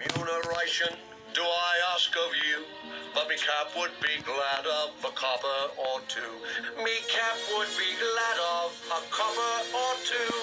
remuneration do I ask of you, but me cap would be glad of a copper or two. Me cap would be glad of a copper or two.